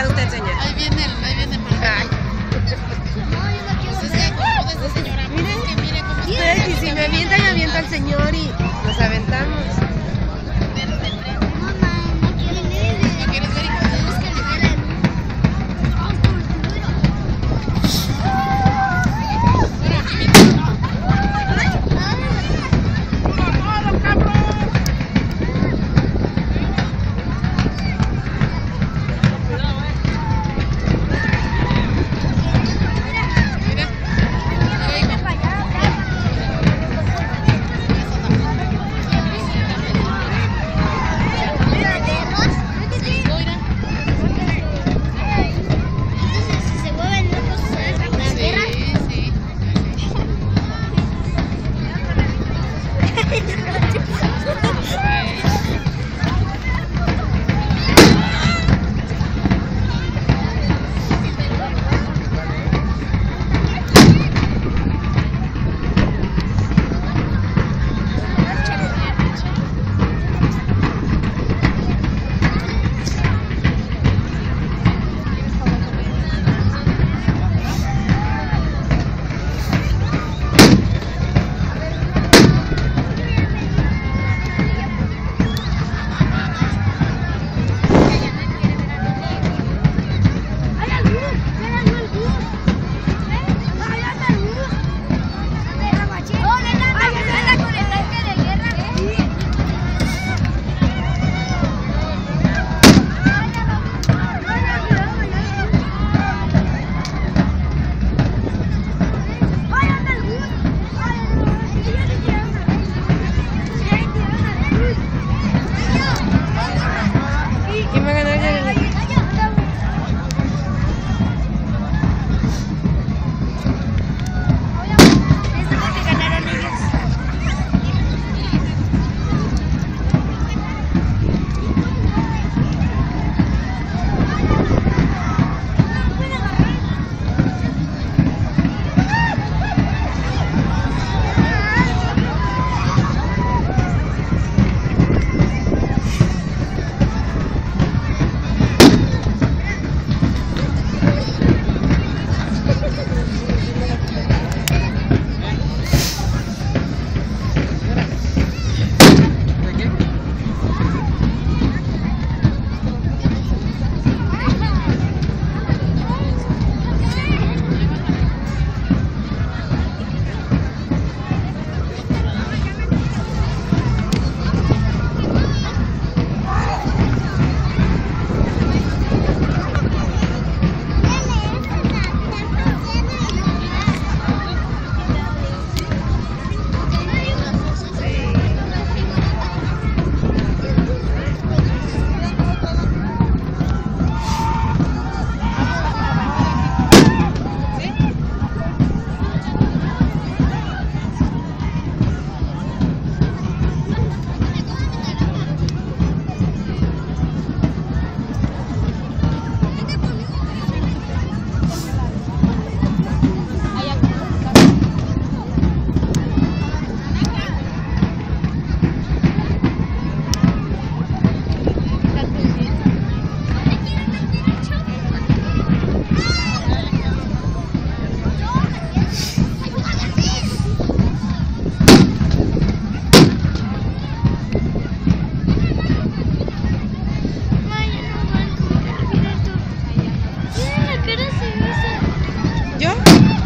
enseñar. Ahí viene, el- ahí viene el Ay. Pues es que como de esa señora, pues es que mire cómo está. Y si me avienta, me avienta el señor y nos aventamos.